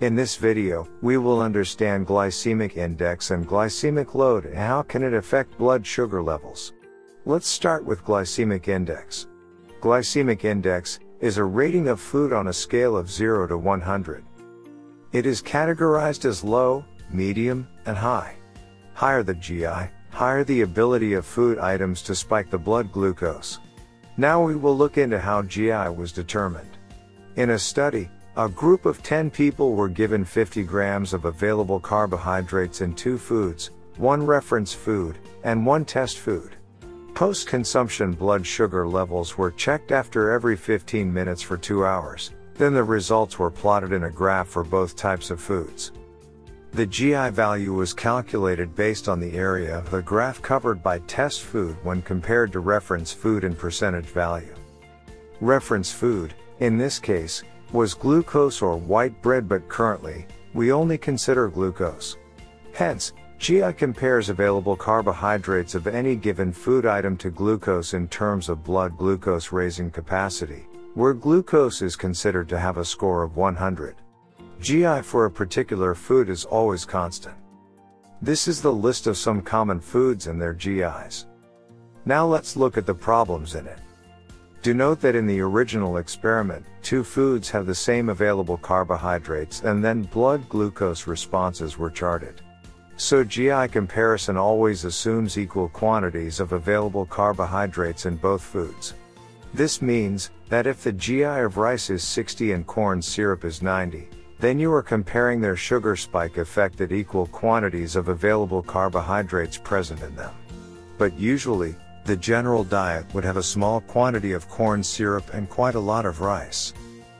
In this video, we will understand glycemic index and glycemic load and how can it affect blood sugar levels. Let's start with glycemic index. Glycemic index is a rating of food on a scale of 0 to 100. It is categorized as low, medium, and high. Higher the GI, higher the ability of food items to spike the blood glucose. Now we will look into how GI was determined. In a study, a group of 10 people were given 50 grams of available carbohydrates in two foods, one reference food, and one test food. Post consumption blood sugar levels were checked after every 15 minutes for two hours, then the results were plotted in a graph for both types of foods. The GI value was calculated based on the area of the graph covered by test food when compared to reference food and percentage value. Reference food, in this case, was glucose or white bread but currently, we only consider glucose. Hence, GI compares available carbohydrates of any given food item to glucose in terms of blood glucose raising capacity, where glucose is considered to have a score of 100. GI for a particular food is always constant. This is the list of some common foods and their GIs. Now let's look at the problems in it. Do note that in the original experiment, two foods have the same available carbohydrates and then blood glucose responses were charted. So GI comparison always assumes equal quantities of available carbohydrates in both foods. This means that if the GI of rice is 60 and corn syrup is 90, then you are comparing their sugar spike effect at equal quantities of available carbohydrates present in them. But usually, the general diet would have a small quantity of corn syrup and quite a lot of rice.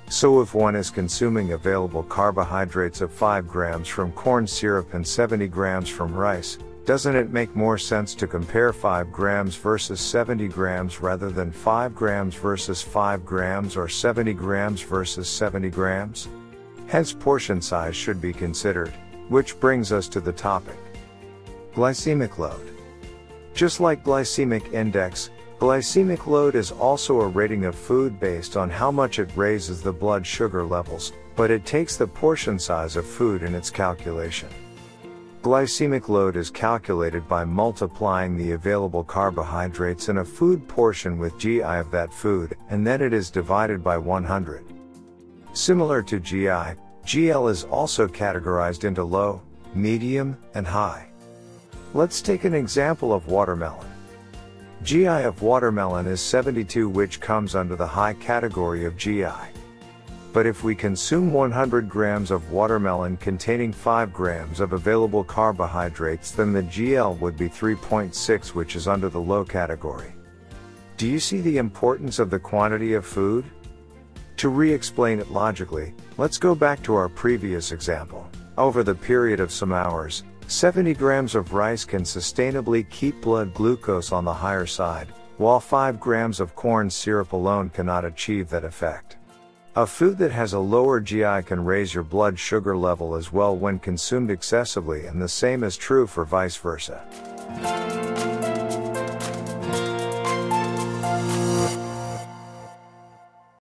So if one is consuming available carbohydrates of 5 grams from corn syrup and 70 grams from rice, doesn't it make more sense to compare 5 grams versus 70 grams rather than 5 grams versus 5 grams or 70 grams versus 70 grams? Hence portion size should be considered, which brings us to the topic. Glycemic load. Just like glycemic index, glycemic load is also a rating of food based on how much it raises the blood sugar levels, but it takes the portion size of food in its calculation. Glycemic load is calculated by multiplying the available carbohydrates in a food portion with GI of that food, and then it is divided by 100. Similar to GI, GL is also categorized into low, medium, and high. Let's take an example of watermelon. GI of watermelon is 72 which comes under the high category of GI. But if we consume 100 grams of watermelon containing 5 grams of available carbohydrates then the GL would be 3.6 which is under the low category. Do you see the importance of the quantity of food? To re-explain it logically, let's go back to our previous example. Over the period of some hours, 70 grams of rice can sustainably keep blood glucose on the higher side, while 5 grams of corn syrup alone cannot achieve that effect. A food that has a lower GI can raise your blood sugar level as well when consumed excessively and the same is true for vice versa.